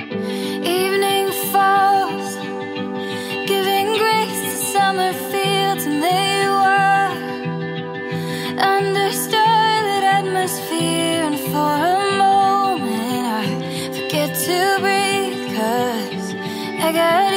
Evening falls, giving grace to summer fields, and they were understood starlit atmosphere. And for a moment, I forget to breathe, cause I got.